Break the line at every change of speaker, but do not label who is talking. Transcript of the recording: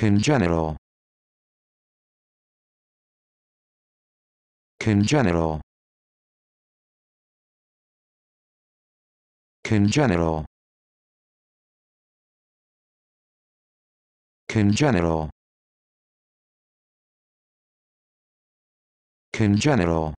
congenital congenital congenital congenital congenital